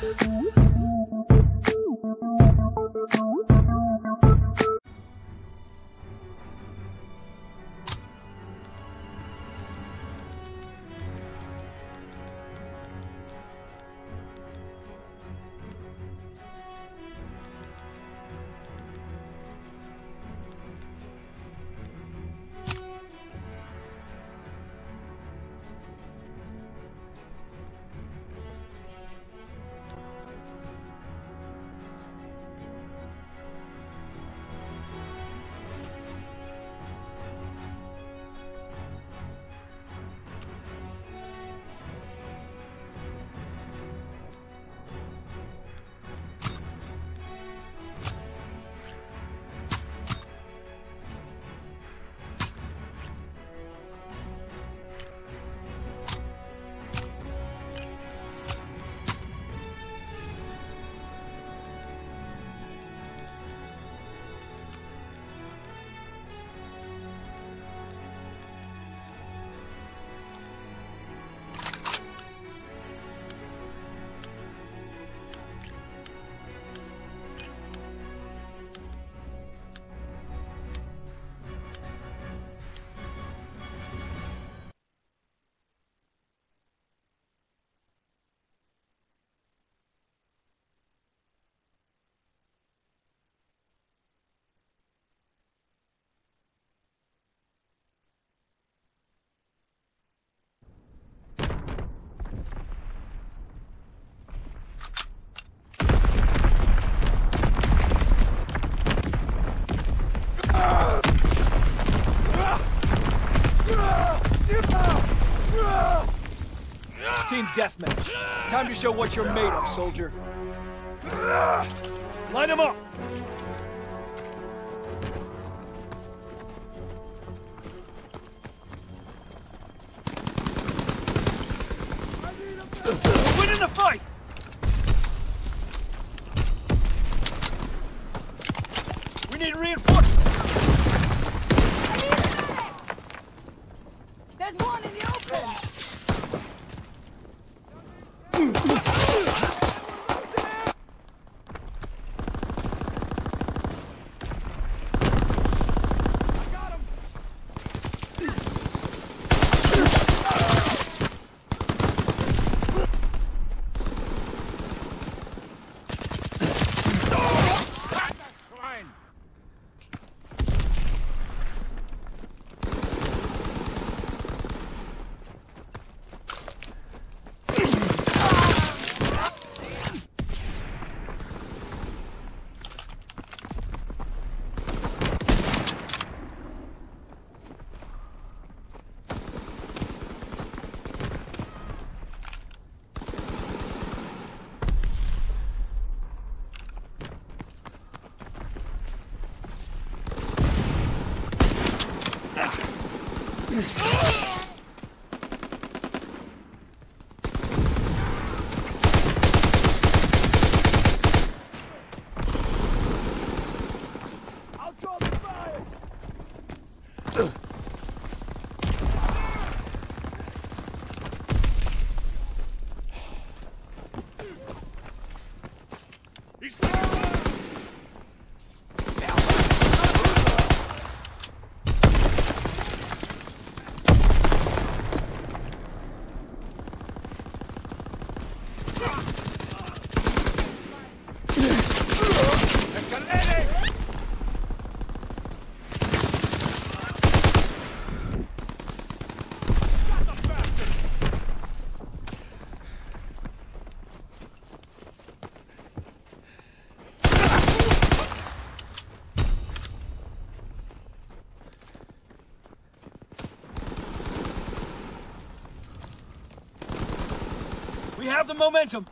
Thank you. Team deathmatch. Time to show what you're made of, soldier. Line them up! We're the fight! We need reinforcements! Oh! The momentum.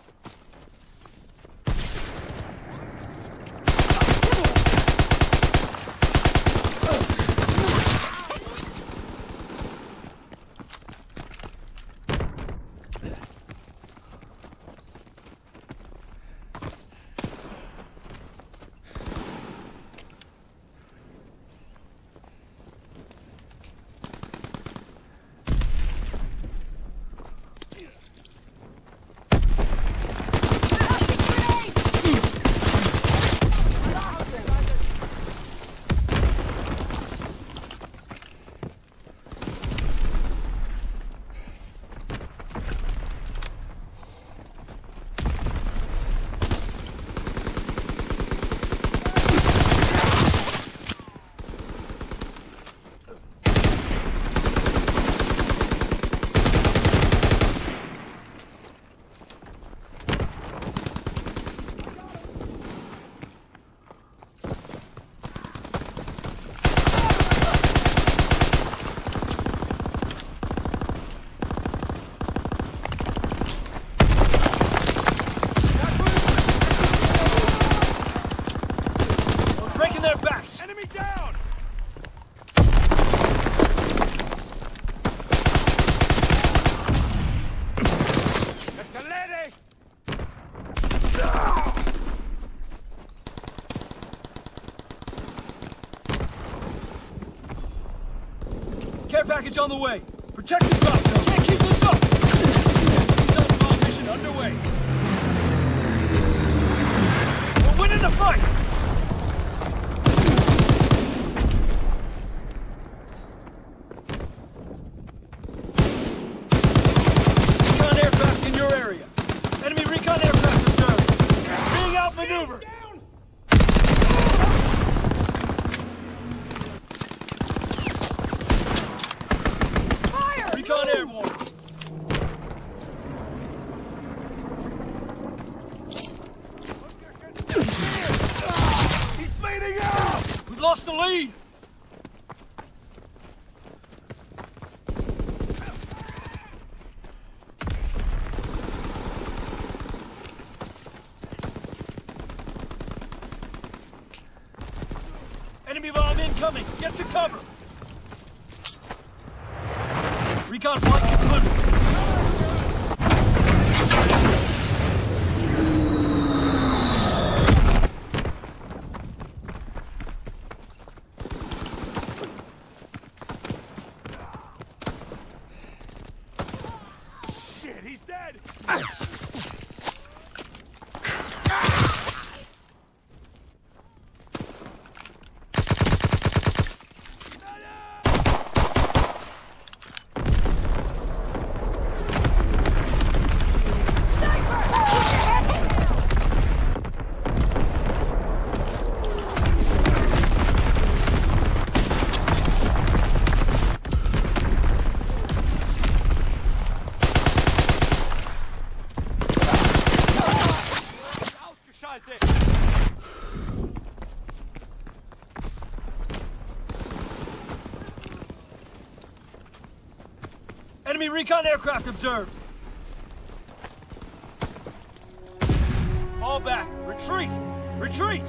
Package on the way. Protect drop the lead. Enemy bomb incoming. Get to cover. Recon flight recon aircraft observed. Fall back. Retreat. Retreat.